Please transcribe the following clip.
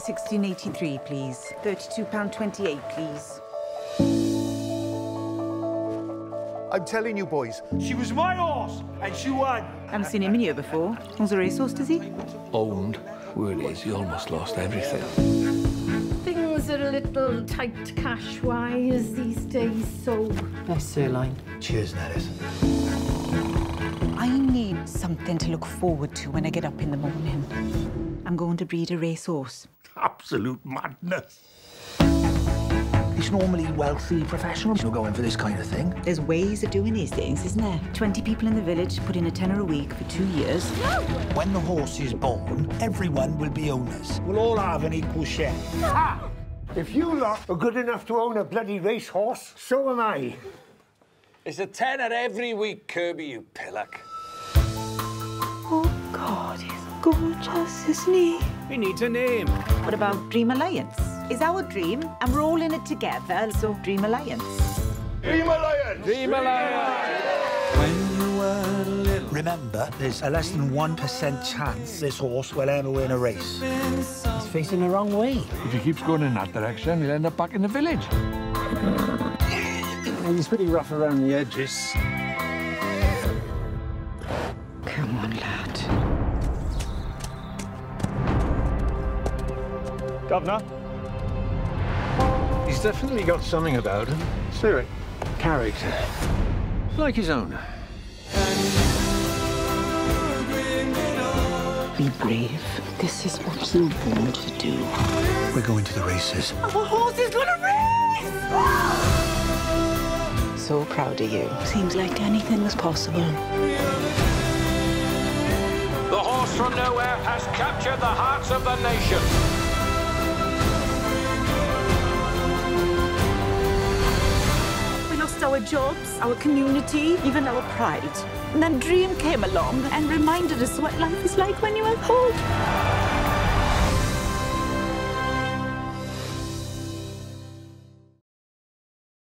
1683, please. £32.28, please. I'm telling you, boys. She was my horse, and she won. I haven't seen him in here before. Owns a racehorse, does he? Owned. Word is, he almost lost everything. Things are a little tight cash-wise these days, so... Nice sirloin. Cheers, Nellis. I need something to look forward to when I get up in the morning. I'm going to breed a racehorse. Absolute madness. It's normally wealthy professionals who go in for this kind of thing. There's ways of doing these things, isn't there? 20 people in the village put in a tenner a week for two years. When the horse is born, everyone will be owners. We'll all have an equal share. Ah! If you lot are good enough to own a bloody racehorse, so am I. It's a tenner every week, Kirby, you pillock. Oh, God, he's gorgeous, isn't he? We need a name. What about Dream Alliance? Is our dream, and we're all in it together, so Dream Alliance. Dream Alliance! Dream Alliance! Remember, there's a less than 1% chance this horse will ever win a race. He's facing the wrong way. If he keeps going in that direction, he'll end up back in the village. He's pretty rough around the edges. Come on, lad. Governor? He's definitely got something about him. Spirit. Character. Like his own. Be brave. This is what you're born to do. We're going to the races. Our horse is gonna race! Ah! So proud of you. Seems like anything was possible. The horse from nowhere has captured the hearts of the nation. Our jobs, our community, even our pride. And then Dream came along and reminded us what life is like when you are hope.